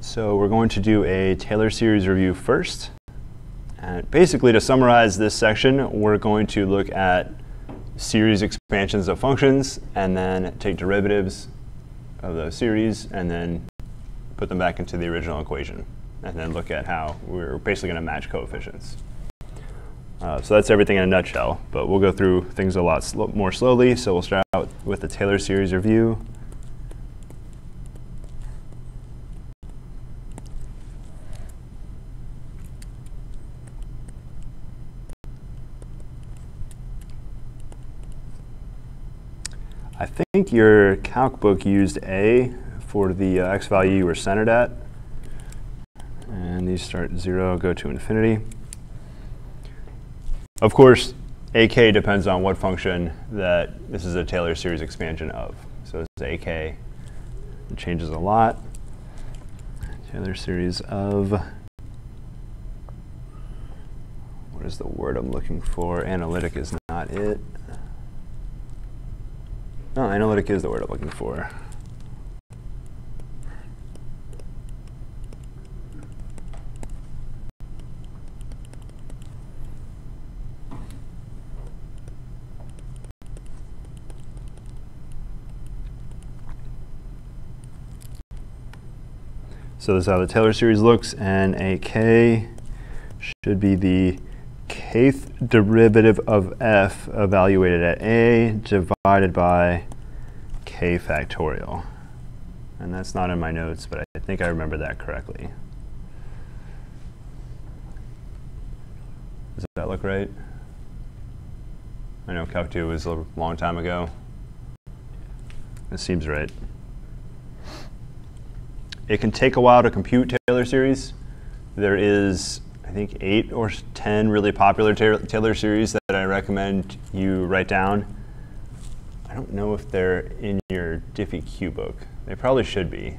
So we're going to do a Taylor series review first. And basically, to summarize this section, we're going to look at series expansions of functions and then take derivatives of those series and then put them back into the original equation and then look at how we're basically going to match coefficients. Uh, so that's everything in a nutshell, but we'll go through things a lot sl more slowly. So we'll start out with the Taylor series review. I think your calc book used A for the uh, x value you were centered at. And these start at 0, go to infinity. Of course, AK depends on what function that this is a Taylor series expansion of. So this is AK. It changes a lot. Taylor series of, what is the word I'm looking for? Analytic is not it. No, analytic is the word I'm looking for. So this is how the Taylor series looks, and a k should be the kth derivative of f evaluated at a divided by k factorial. And that's not in my notes, but I think I remember that correctly. Does that look right? I know Calc 2 was a long time ago. It seems right. It can take a while to compute Taylor series. There is, I think, eight or 10 really popular Taylor series that I recommend you write down. I don't know if they're in your Diffie-Q book. They probably should be.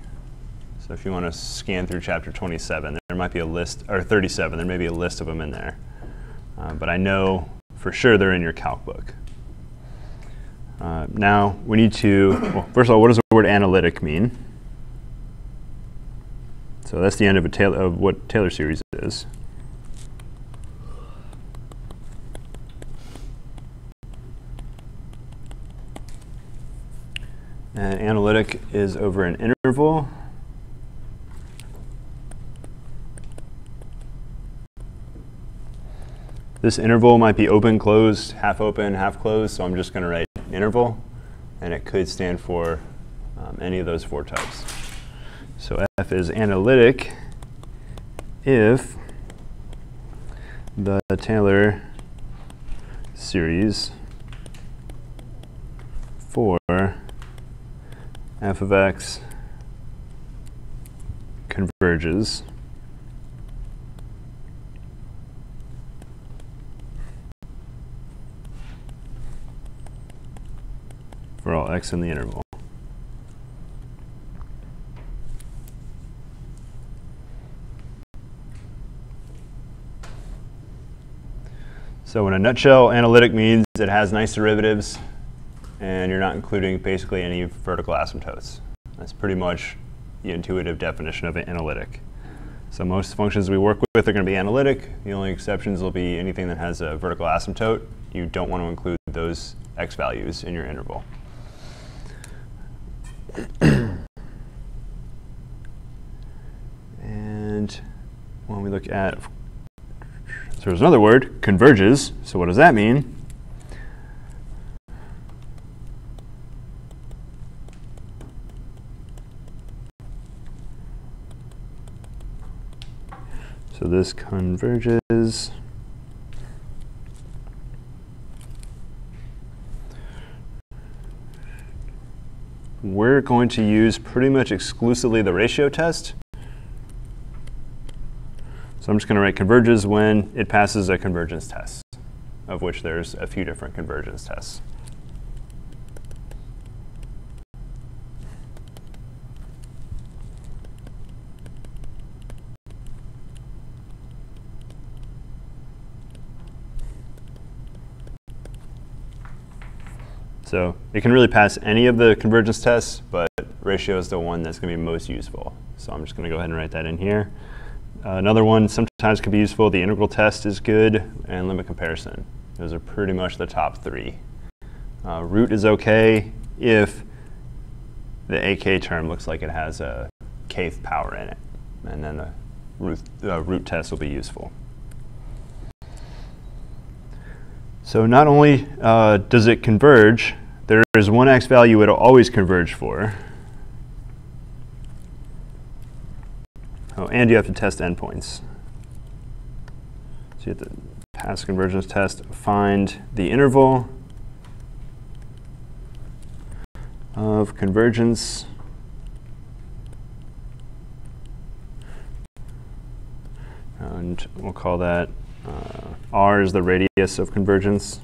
So if you want to scan through chapter 27, there might be a list, or 37, there may be a list of them in there. Uh, but I know for sure they're in your calc book. Uh, now, we need to, well, first of all, what does the word analytic mean? So that's the end of, a of what Taylor series is. And analytic is over an interval. This interval might be open, closed, half open, half closed, so I'm just going to write interval, and it could stand for um, any of those four types. So F is analytic if the Taylor series for f of x converges for all x in the interval. So in a nutshell, analytic means it has nice derivatives and you're not including basically any vertical asymptotes. That's pretty much the intuitive definition of analytic. So most functions we work with are going to be analytic. The only exceptions will be anything that has a vertical asymptote. You don't want to include those x values in your interval. and when we look at so there's another word, converges. So what does that mean? So this converges. We're going to use pretty much exclusively the ratio test. So I'm just going to write converges when it passes a convergence test, of which there's a few different convergence tests. So it can really pass any of the convergence tests, but ratio is the one that's going to be most useful. So I'm just going to go ahead and write that in here. Uh, another one sometimes can be useful. The integral test is good, and limit comparison. Those are pretty much the top three. Uh, root is okay if the AK term looks like it has a kth power in it, and then the root, uh, root test will be useful. So not only uh, does it converge, there is one x value it'll always converge for. Oh, and you have to test endpoints. So you have to pass convergence test, find the interval of convergence and we'll call that uh, r is the radius of convergence.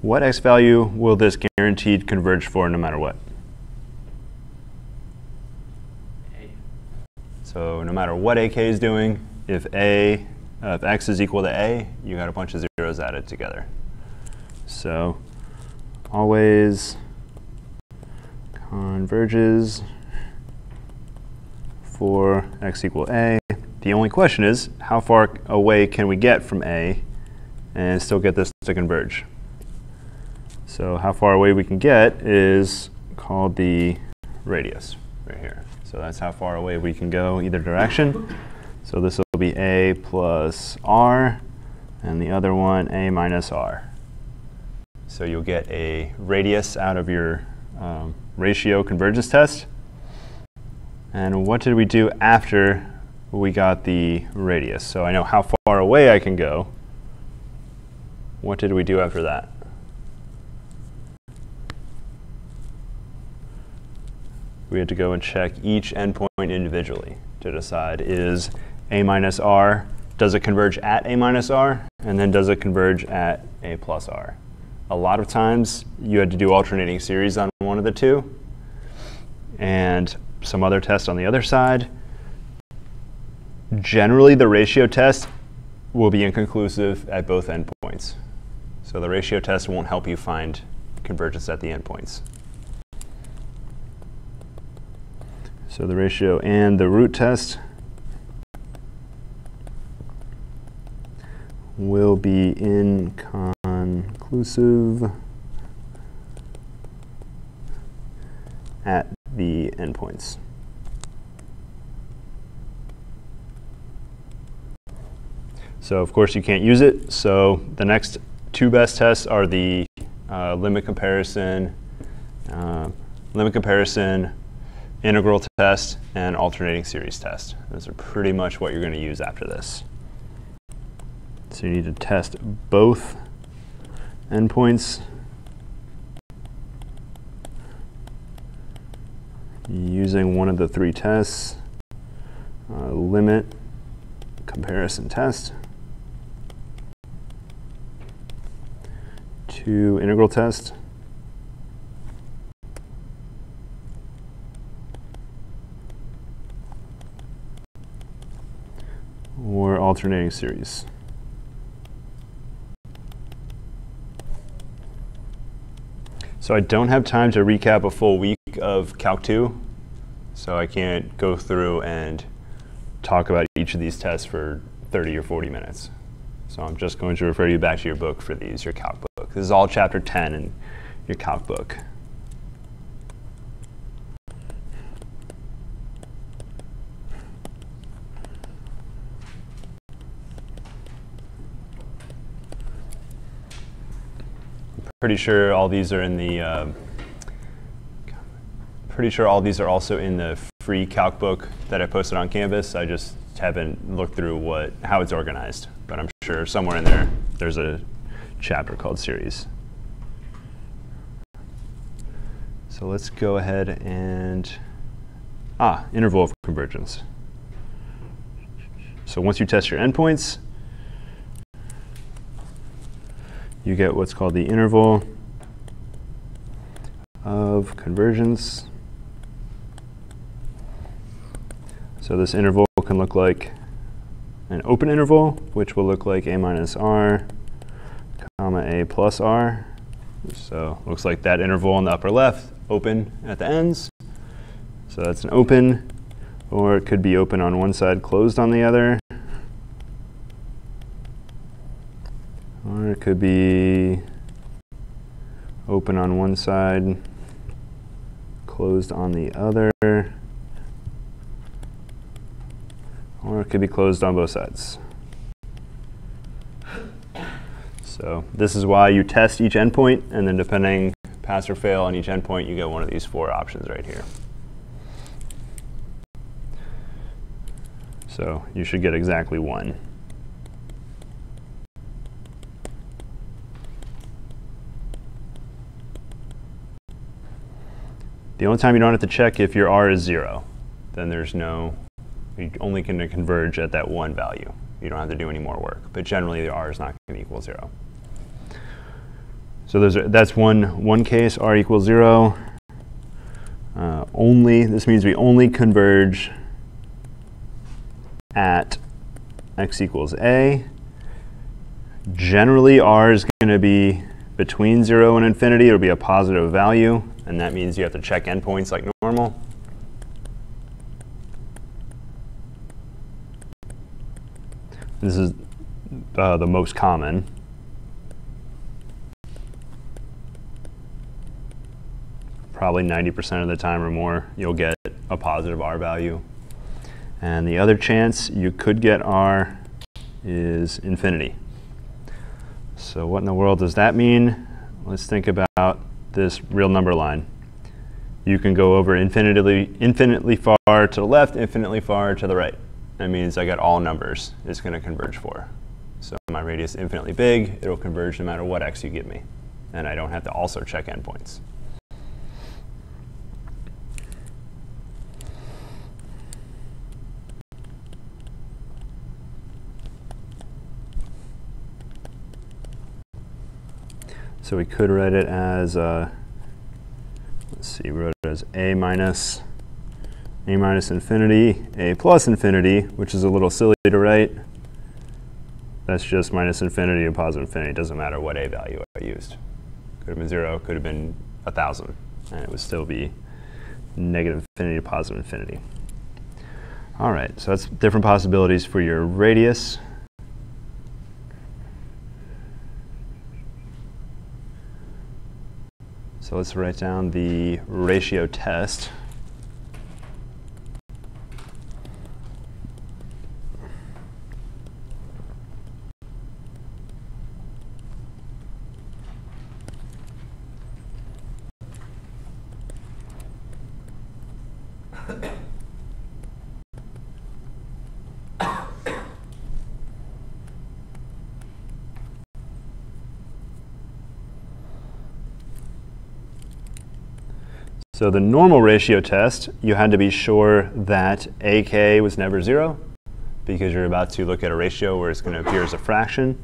What x value will this guaranteed converge for no matter what? A. So no matter what AK is doing, if A, uh, if x is equal to A, you got a bunch of zeros added together. So always converges for x equal a. The only question is, how far away can we get from a and still get this to converge? So how far away we can get is called the radius right here. So that's how far away we can go either direction. So this will be a plus r, and the other one a minus r. So you'll get a radius out of your um, ratio convergence test. And what did we do after we got the radius? So I know how far away I can go. What did we do after that? We had to go and check each endpoint individually to decide is a minus r, does it converge at a minus r? And then does it converge at a plus r? A lot of times you had to do alternating series on one of the two and some other test on the other side. Generally, the ratio test will be inconclusive at both endpoints. So the ratio test won't help you find convergence at the endpoints. So the ratio and the root test will be inconclusive at the endpoints. So of course you can't use it. So the next two best tests are the uh, limit comparison, uh, limit comparison, integral test, and alternating series test. Those are pretty much what you're going to use after this. So you need to test both endpoints using one of the three tests, uh, limit comparison test, to integral test, or alternating series. So I don't have time to recap a full week of Calc 2, so I can't go through and talk about each of these tests for 30 or 40 minutes. So I'm just going to refer you back to your book for these, your Calc book. This is all Chapter 10 in your Calc book. pretty sure all these are in the, uh, pretty sure all these are also in the free calc book that I posted on Canvas. I just haven't looked through what how it's organized, but I'm sure somewhere in there there's a chapter called series. So let's go ahead and, ah, interval of convergence. So once you test your endpoints, you get what's called the interval of convergence. So this interval can look like an open interval, which will look like a minus r, comma a plus r. So looks like that interval on the upper left, open at the ends. So that's an open, or it could be open on one side, closed on the other. Or it could be open on one side, closed on the other. Or it could be closed on both sides. So this is why you test each endpoint, and then depending pass or fail on each endpoint, you get one of these four options right here. So you should get exactly one. The only time you don't have to check if your R is zero, then there's no, you only can converge at that one value. You don't have to do any more work. But generally, the R is not going to equal zero. So there's a, that's one, one case, R equals zero. Uh, only, this means we only converge at x equals a. Generally, R is going to be between 0 and infinity. It'll be a positive value and that means you have to check endpoints like normal. This is uh, the most common. Probably 90% of the time or more, you'll get a positive R value. And the other chance you could get R is infinity. So what in the world does that mean? Let's think about this real number line. You can go over infinitely, infinitely far to the left, infinitely far to the right. That means I got all numbers it's going to converge for. So my radius is infinitely big, it'll converge no matter what x you give me. And I don't have to also check endpoints. So we could write it as, uh, let's see, we wrote it as a minus, a minus infinity, a plus infinity, which is a little silly to write. That's just minus infinity and positive infinity. It doesn't matter what a value I used. Could have been zero, could have been a thousand, and it would still be negative infinity to positive infinity. All right, so that's different possibilities for your radius. So let's write down the ratio test. So the normal ratio test, you had to be sure that AK was never zero because you're about to look at a ratio where it's going to appear as a fraction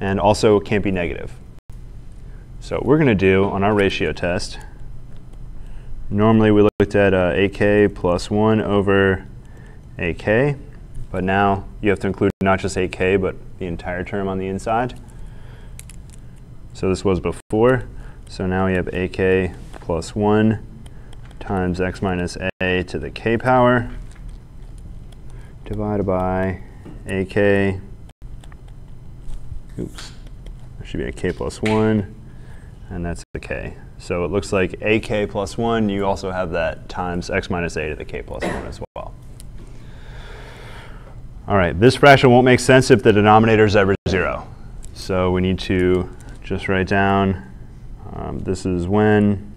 and also can't be negative. So we're going to do on our ratio test, normally we looked at uh, AK plus 1 over AK, but now you have to include not just AK but the entire term on the inside. So this was before, so now we have AK plus 1 times x minus a to the k power divided by ak, oops, there should be a k plus 1, and that's the k. So it looks like ak plus 1, you also have that times x minus a to the k plus 1 as well. All right, this fraction won't make sense if the denominator is ever 0. So we need to just write down, um, this is when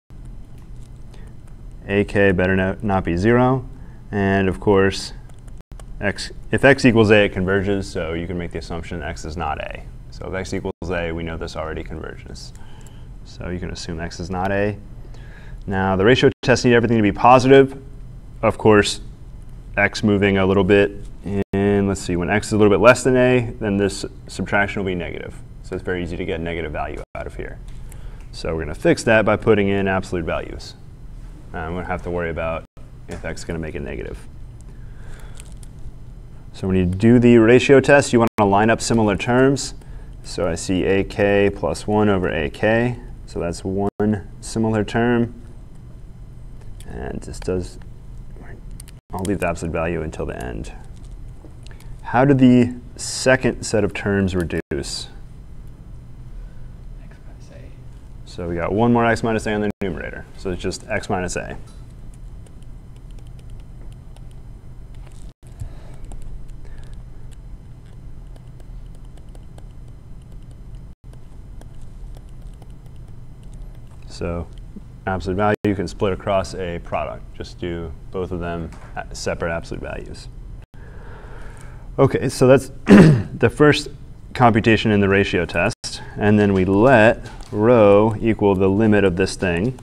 ak better no, not be 0. And of course, x, if x equals a, it converges, so you can make the assumption x is not a. So if x equals a, we know this already converges. So you can assume x is not a. Now the ratio test needs everything to be positive. Of course, x moving a little bit, and let's see, when x is a little bit less than a, then this subtraction will be negative. So it's very easy to get a negative value out of here. So we're going to fix that by putting in absolute values. Uh, I'm going to have to worry about if x is going to make it negative. So when you do the ratio test, you want to line up similar terms. So I see AK plus 1 over AK. So that's one similar term. And this does, I'll leave the absolute value until the end. How do the second set of terms reduce? So we got one more x minus a on the numerator. So it's just x minus a. So absolute value you can split across a product. Just do both of them separate absolute values. OK, so that's the first computation in the ratio test. And then we let rho equal the limit of this thing.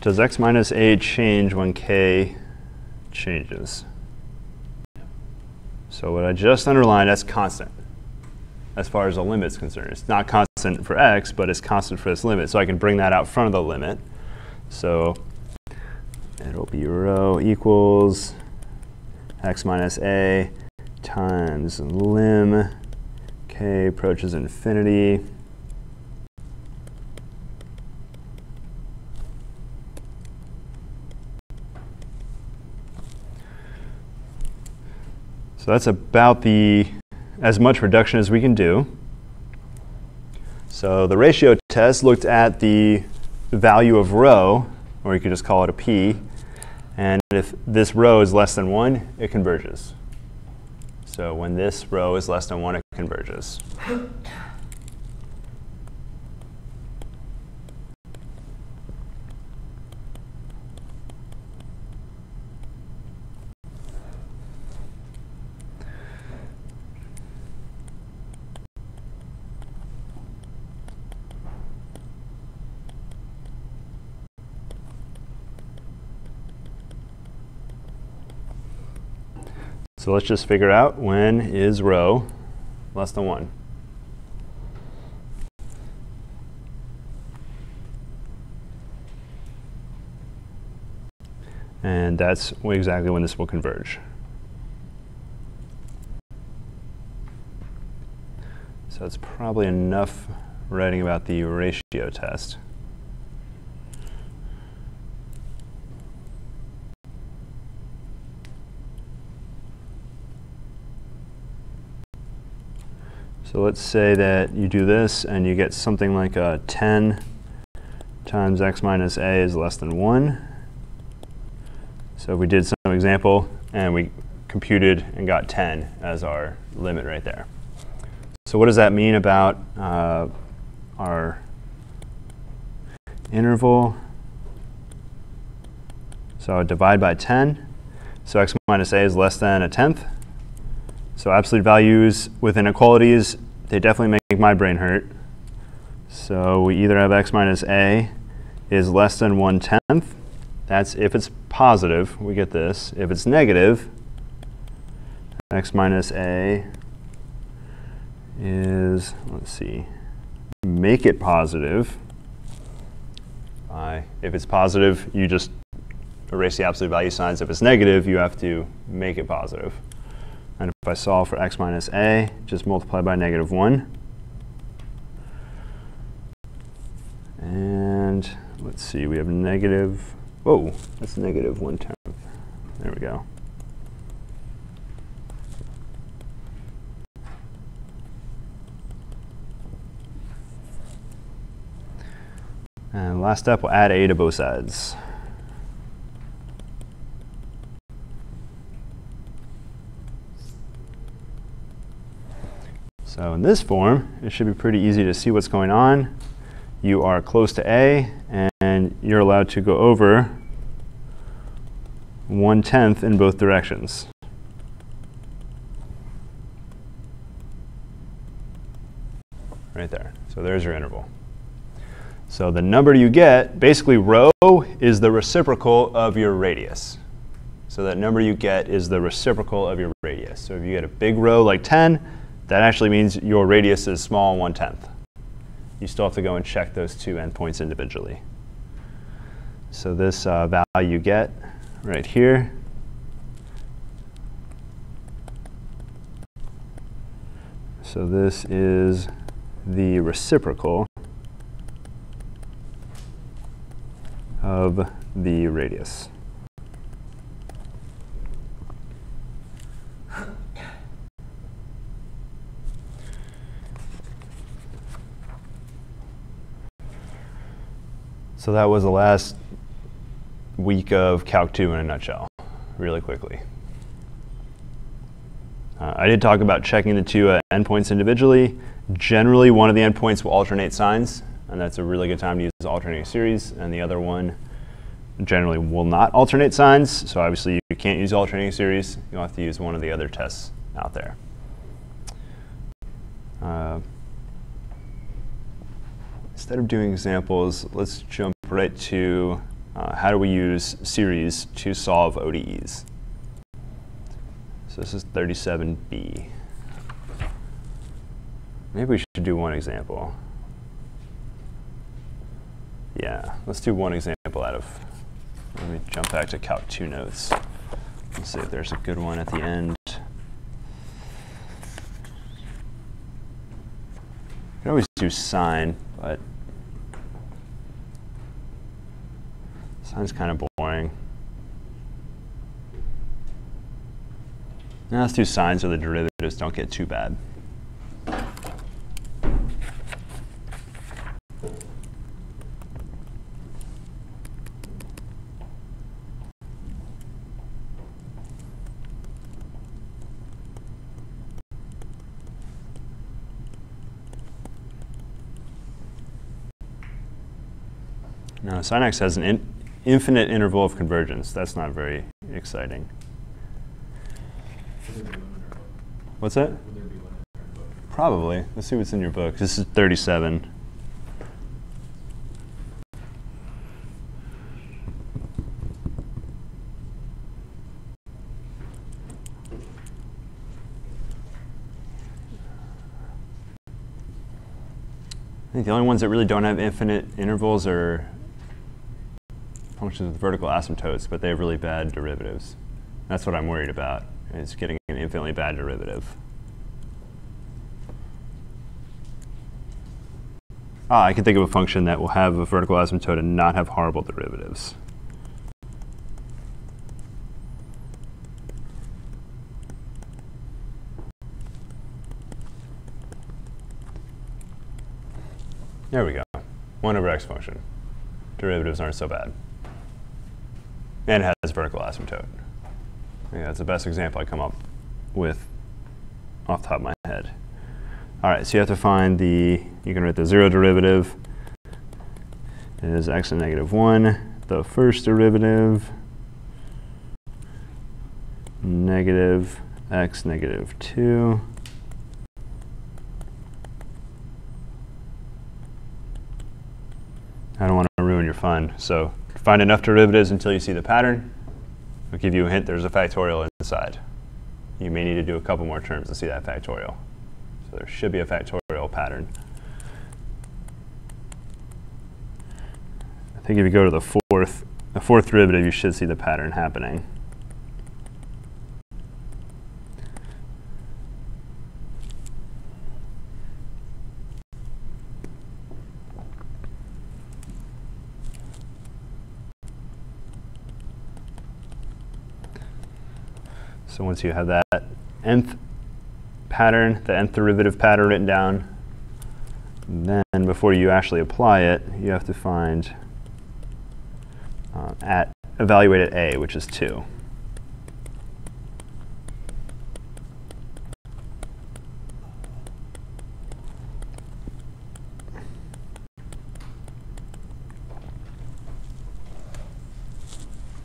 Does x minus a change when k changes? So what I just underlined, that's constant as far as the limit is concerned. It's not constant for x, but it's constant for this limit. So I can bring that out front of the limit. So it'll be rho equals x minus a times lim k approaches infinity. So that's about the as much reduction as we can do. So the ratio test looked at the value of rho, or you could just call it a p, and if this rho is less than 1, it converges. So when this rho is less than 1, it converges. So let's just figure out when is rho less than 1. And that's exactly when this will converge. So that's probably enough writing about the ratio test. So let's say that you do this and you get something like a 10 times x minus a is less than 1. So if we did some example and we computed and got 10 as our limit right there. So what does that mean about uh, our interval? So divide by 10. So x minus a is less than a tenth. So absolute values with inequalities, they definitely make my brain hurt. So we either have x minus a is less than 1 tenth. That's if it's positive, we get this. If it's negative, x minus a is, let's see, make it positive. If it's positive, you just erase the absolute value signs. If it's negative, you have to make it positive. And if I solve for x minus a, just multiply by negative 1. And let's see, we have negative, whoa, that's negative 1 tenth. There we go. And last step, we'll add a to both sides. So in this form, it should be pretty easy to see what's going on. You are close to A, and you're allowed to go over one-tenth in both directions. Right there. So there's your interval. So the number you get, basically rho is the reciprocal of your radius. So that number you get is the reciprocal of your radius. So if you get a big rho like 10, that actually means your radius is small one tenth. You still have to go and check those two endpoints individually. So this uh, value you get right here So this is the reciprocal of the radius. So that was the last week of Calc 2 in a nutshell, really quickly. Uh, I did talk about checking the two uh, endpoints individually. Generally, one of the endpoints will alternate signs, and that's a really good time to use alternating series, and the other one generally will not alternate signs, so obviously you can't use alternating series. You'll have to use one of the other tests out there. Uh, instead of doing examples, let's jump right to uh, how do we use series to solve ODEs. So this is 37b. Maybe we should do one example. Yeah, let's do one example out of, let me jump back to Calc 2 notes. Let's see if there's a good one at the end. Can always do sine, but sine's kind of boring. Now let's do sines so the derivatives don't get too bad. Now, sin x has an in infinite interval of convergence. That's not very exciting. What's that? Probably. Let's see what's in your book. This is 37. I think the only ones that really don't have infinite intervals are functions with vertical asymptotes, but they have really bad derivatives. That's what I'm worried about is getting an infinitely bad derivative. Ah, I can think of a function that will have a vertical asymptote and not have horrible derivatives. There we go. 1 over x function. Derivatives aren't so bad. And it has vertical asymptote. Yeah, that's the best example I come up with off the top of my head. All right, so you have to find the, you can write the zero derivative is x and negative 1. The first derivative, negative x negative 2. I don't want to ruin your fun, so find enough derivatives until you see the pattern. I'll give you a hint, there's a factorial inside. You may need to do a couple more terms to see that factorial. So there should be a factorial pattern. I think if you go to the fourth, the fourth derivative, you should see the pattern happening. So once you have that nth pattern, the nth derivative pattern written down, then before you actually apply it, you have to find uh, at evaluate at a, which is 2.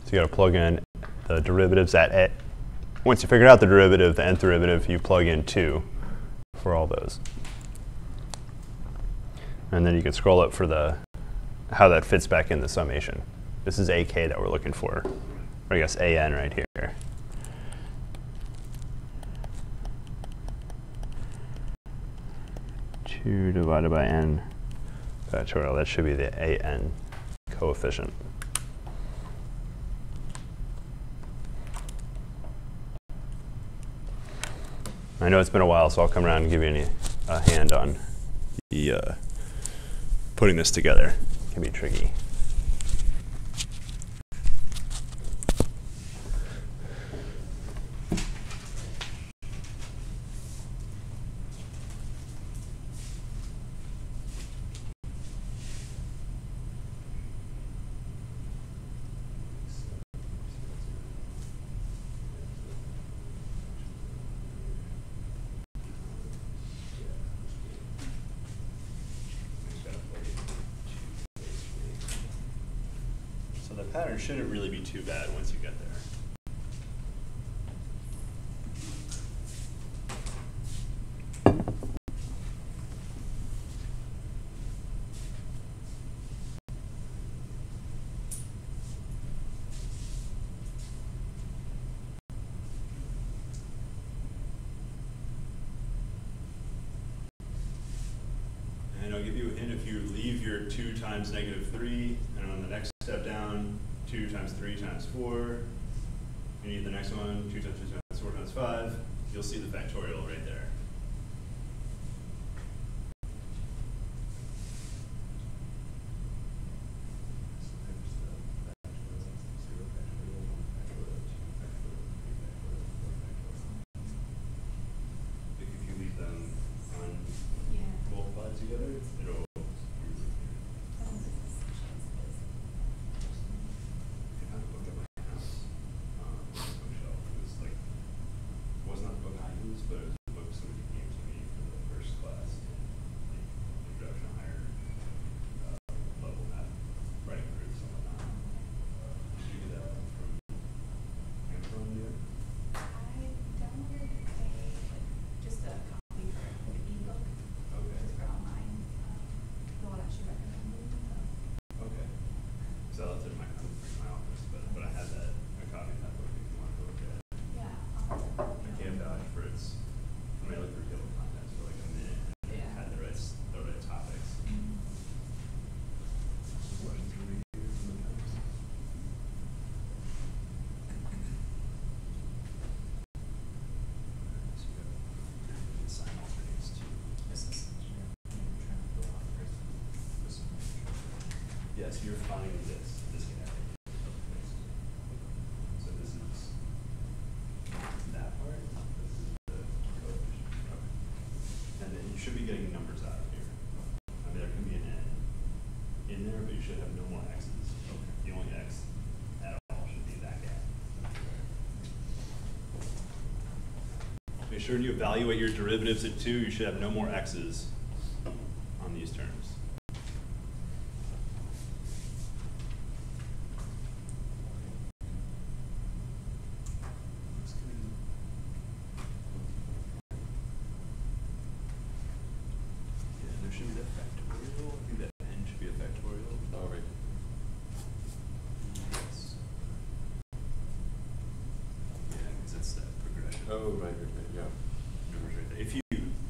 So you got to plug in the derivatives at a, once you figure out the derivative, the nth derivative, you plug in 2 for all those. And then you can scroll up for the how that fits back in the summation. This is AK that we're looking for, or I guess AN right here. Two divided by N uh, factorial, that should be the AN coefficient. I know it's been a while, so I'll come around and give you any, a hand on the uh, putting this together. It can be tricky. So the pattern shouldn't really be too bad once you get there. And I'll give you a hint, if you leave your two times negative three, and on the next step down, two times three times four, you need the next one, two times two times four times five, you'll see the factorial right there. If you leave them on both sides together, it'll. If I look at my house, um, bookshelf, it was like, it was not the book I used, but it was the book somebody gave to me for the first class in the introduction to higher uh, level math, writing groups and whatnot. Uh, Did you get that from Amazon yet? I downloaded a, just a copy for an ebook, Okay. just for online, um, the one that she recommended, so. Okay. So I left it in my, in my office, but, but I had that, a copy of that book if you want to look at it. Yeah. I'll- I can't vouch for its, I mean, I looked through table of contents for like a minute and it Yeah. had the right, s- the right topics. Mhm. Questions for me from the council? So you have sign alternates too. Yes, you're finding this, this guy. So this is that part, this is the coefficient, okay. And then you should be getting numbers out of here. I mean, there can be an n in there, but you should have no more x's. The only x at all should be that gap. Make sure you evaluate your derivatives at two, you should have no more x's on these terms. Yeah, there should be that factorial, I think that n should be a factorial. Oh, right. Yes. Yeah, because it's that progression. Oh, right, right, right, yeah. Numbers right there. If you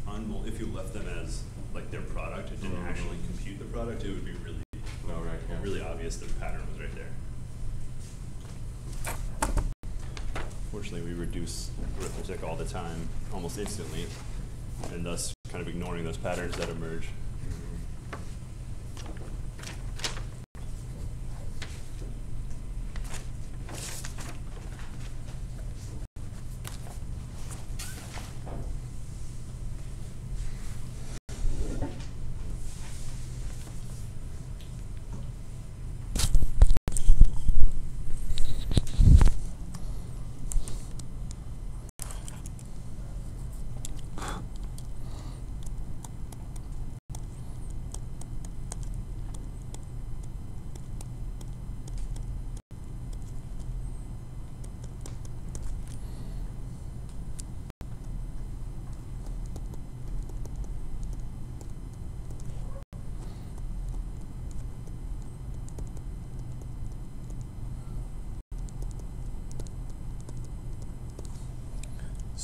unmul, if you left them as like their product, it didn't Mhm. actually compute the product, it would be really, No, right, yeah. really obvious that the pattern was right there. Fortunately, we reduce arithmetic all the time, almost instantly, and thus kind of ignoring those patterns that emerge.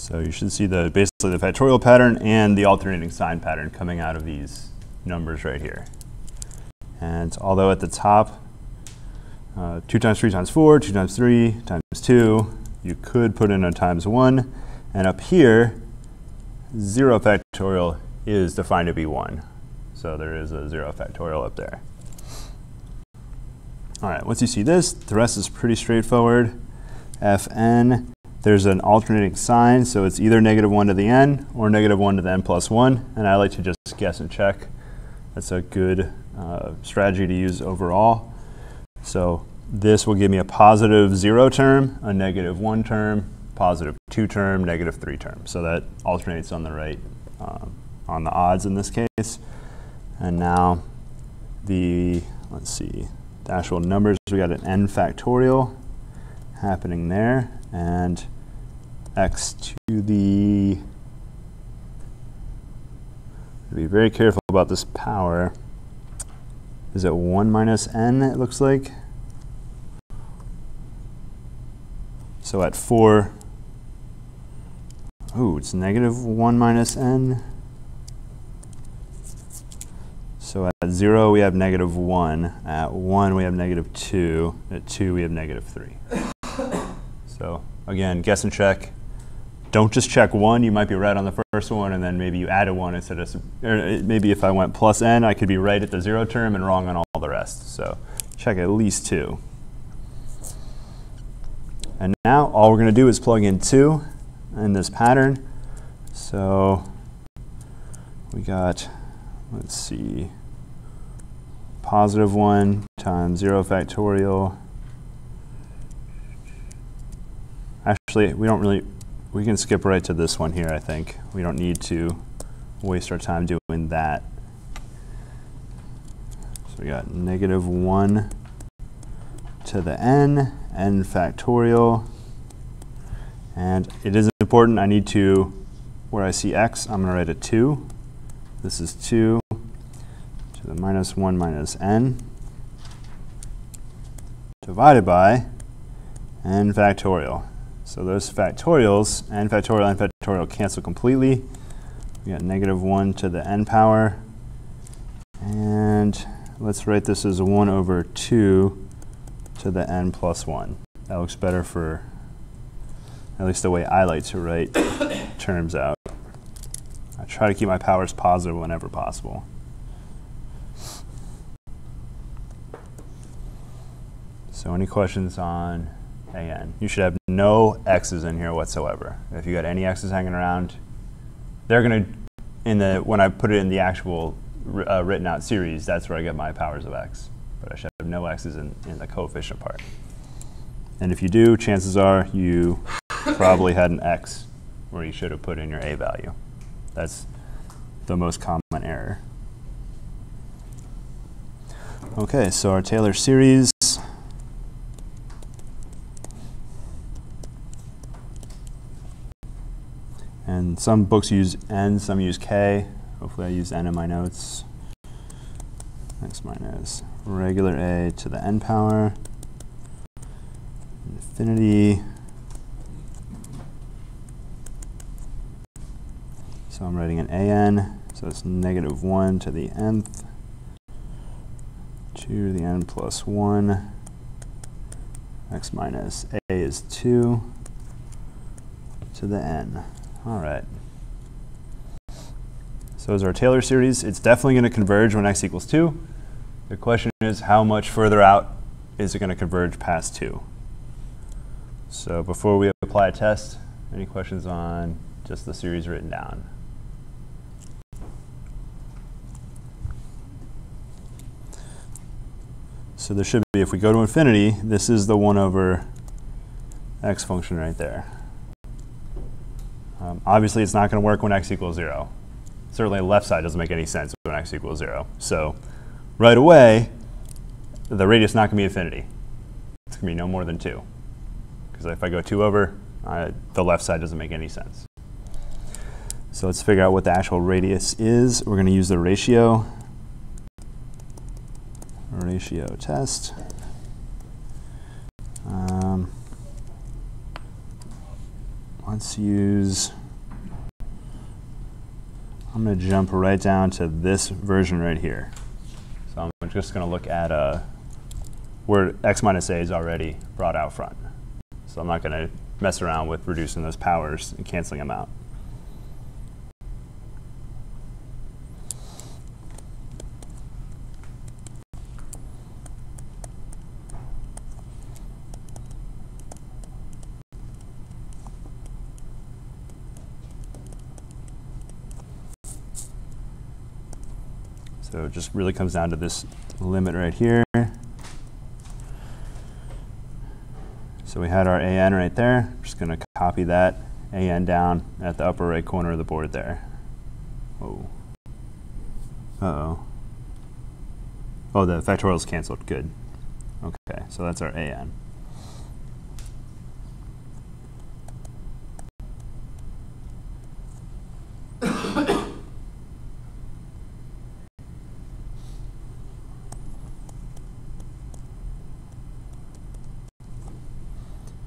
So you should see the basically the factorial pattern and the alternating sign pattern coming out of these numbers right here. And although at the top, uh, 2 times 3 times 4, 2 times 3 times 2, you could put in a times 1. And up here, 0 factorial is defined to be 1. So there is a 0 factorial up there. All right, once you see this, the rest is pretty straightforward. fn, there's an alternating sign, so it's either negative 1 to the n or negative 1 to the n plus 1. And I like to just guess and check. That's a good uh, strategy to use overall. So this will give me a positive 0 term, a negative 1 term, positive 2 term, negative 3 term. So that alternates on the right, um, on the odds in this case. And now the, let's see, the actual numbers, we got an n factorial happening there, and x to the, be very careful about this power. Is it 1 minus n, it looks like? So at 4, oh, it's negative 1 minus n. So at 0, we have negative 1. At 1, we have negative 2. At 2, we have negative 3. So again, guess and check. Don't just check 1. You might be right on the first one, and then maybe you added 1 instead of, or uh, maybe if I went plus n, I could be right at the 0 term and wrong on all the rest. So check at least 2. And now all we're going to do is plug in 2 in this pattern. So we got, let's see, positive 1 times 0 factorial. Actually, we don't really, we can skip right to this one here, I think. We don't need to waste our time doing that. So we got negative 1 to the n, n factorial. And it is important, I need to, where I see x, I'm going to write a 2. This is 2 to the minus 1 minus n divided by n factorial. So those factorials, n factorial, n factorial cancel completely. We got negative 1 to the n power. And let's write this as 1 over 2 to the n plus 1. That looks better for at least the way I like to write terms out. I try to keep my powers positive whenever possible. So any questions on AN? You should have no X's in here whatsoever. If you got any X's hanging around, they're going to, in the when I put it in the actual uh, written out series, that's where I get my powers of X. But I should have no X's in, in the coefficient part. And if you do, chances are you probably had an X where you should have put in your A value. That's the most common error. Okay, so our Taylor series And some books use n, some use k. Hopefully I use n in my notes. X minus regular a to the n power, infinity. So I'm writing an an, so it's negative 1 to the nth, 2 to the n plus 1, x minus a is 2 to the n. All right. So as our Taylor series, it's definitely going to converge when x equals 2. The question is how much further out is it going to converge past 2? So before we apply a test, any questions on just the series written down? So there should be, if we go to infinity, this is the 1 over x function right there. Um, obviously, it's not going to work when x equals 0. Certainly, the left side doesn't make any sense when x equals 0. So right away, the radius is not going to be infinity. It's going to be no more than 2. Because if I go 2 over, the left side doesn't make any sense. So let's figure out what the actual radius is. We're going to use the ratio. Ratio test. Um, let's use, I'm going to jump right down to this version right here. So I'm just going to look at uh, where x minus a is already brought out front. So I'm not going to mess around with reducing those powers and canceling them out. So it just really comes down to this limit right here. So we had our AN right there. I'm just going to copy that AN down at the upper right corner of the board there. Oh. Uh-oh. Oh, the factorial is canceled. Good. Okay, so that's our AN.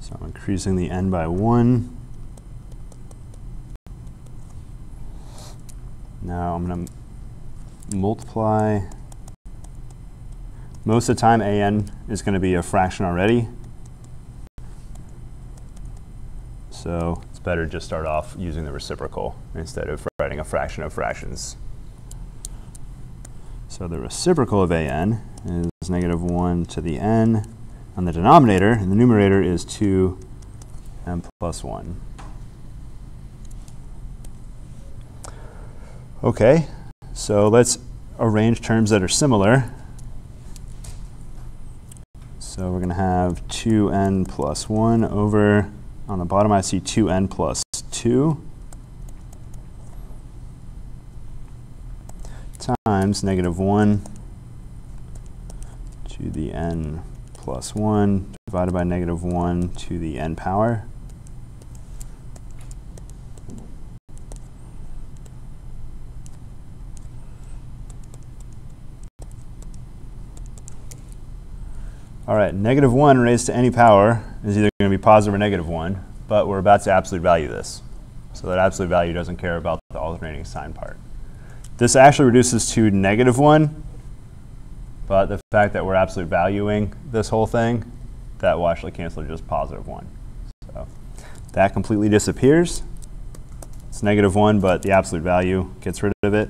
So I'm increasing the n by 1. Now I'm going to multiply. Most of the time, an is going to be a fraction already. So it's better to just start off using the reciprocal instead of writing a fraction of fractions. So the reciprocal of an is negative 1 to the n on the denominator, and the numerator is 2 m plus 1. Okay, so let's arrange terms that are similar. So we're going to have 2n plus 1 over, on the bottom I see 2n plus 2 times negative 1 to the n plus 1 divided by negative 1 to the n power. All right, negative 1 raised to any power is either going to be positive or negative 1, but we're about to absolute value this. So that absolute value doesn't care about the alternating sign part. This actually reduces to negative 1 but the fact that we're absolute valuing this whole thing, that will actually cancel to just positive 1. So that completely disappears. It's negative 1, but the absolute value gets rid of it.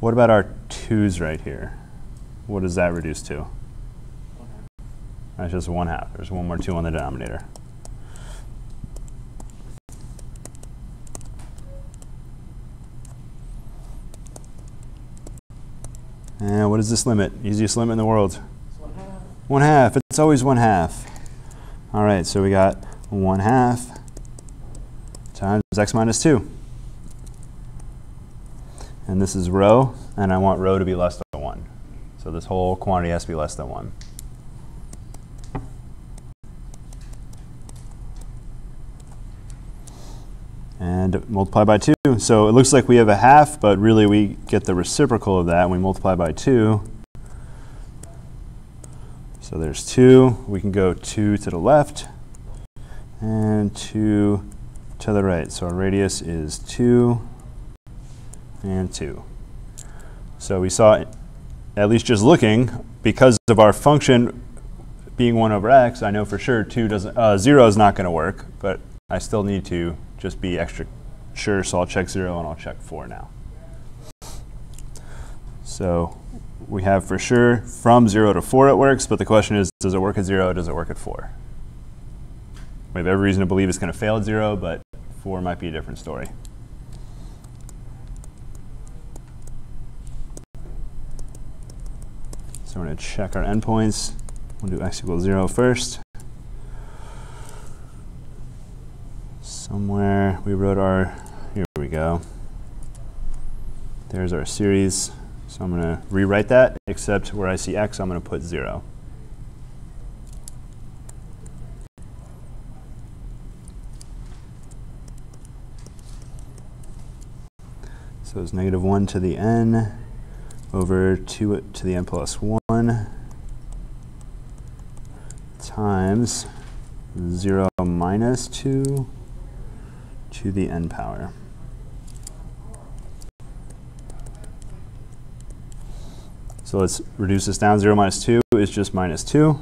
What about our 2's right here? What does that reduce to? That's just 1 half. There's one more 2 on the denominator. And what is this limit? Easiest limit in the world. One half. One half. It's always one half. All right, so we got one half times x minus 2. And this is rho, and I want rho to be less than 1. So this whole quantity has to be less than 1. And multiply by 2. So it looks like we have a half, but really we get the reciprocal of that, and we multiply by 2. So there's 2. We can go 2 to the left and 2 to the right. So our radius is 2 and 2. So we saw, at least just looking, because of our function being 1 over x, I know for sure 2 doesn't, uh, 0 is not going to work, but I still need to just be extra sure, so I'll check 0 and I'll check 4 now. So we have for sure from 0 to 4 it works, but the question is, does it work at 0 does it work at 4? We have every reason to believe it's going to fail at 0, but 4 might be a different story. So we're going to check our endpoints. We'll do x equals 0 first. Somewhere we wrote our, here we go. There's our series. So I'm going to rewrite that, except where I see x, I'm going to put 0. So it's negative 1 to the n over 2 to the n plus 1 times 0 minus 2 to the n power. So let's reduce this down. 0 minus 2 is just minus 2.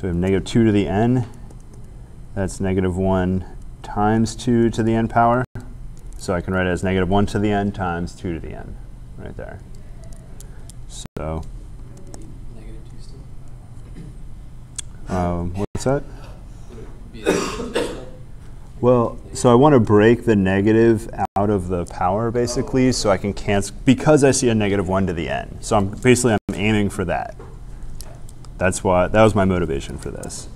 So we have negative 2 to the n. That's negative 1 times 2 to the n power. So I can write it as negative 1 to the n times 2 to the n, right there. So, Negative two still? Um, what's that? Well, so I want to break the negative out of the power basically, so I can cancel because I see a negative one to the n. So I'm basically I'm aiming for that. That's why that was my motivation for this.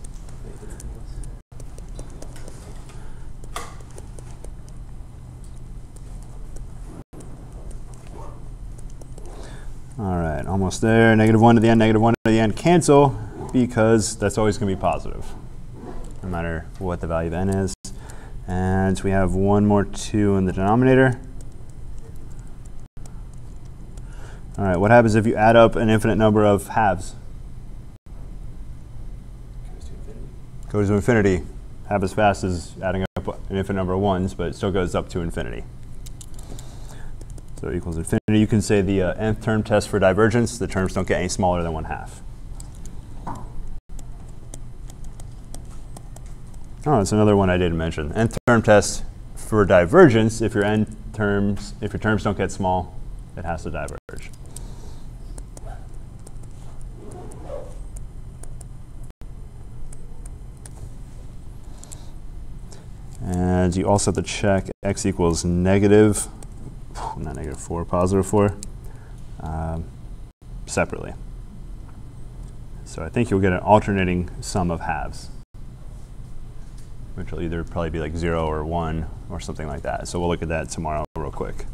All right, almost there. Negative one to the n, negative one to the n cancel because that's always going to be positive, no matter what the value of n is. And we have one more two in the denominator. All right, what happens if you add up an infinite number of halves? Goes to infinity. goes to infinity. Half as fast as adding up an infinite number of ones, but it still goes up to infinity. So equals infinity. You can say the uh, nth term test for divergence. The terms don't get any smaller than one half. Oh, that's another one I didn't mention. Nth term test for divergence. If your n terms, if your terms don't get small, it has to diverge. And you also have to check x equals negative, not negative 4, positive 4, um, separately. So I think you'll get an alternating sum of halves, which will either probably be like 0 or 1 or something like that. So we'll look at that tomorrow real quick.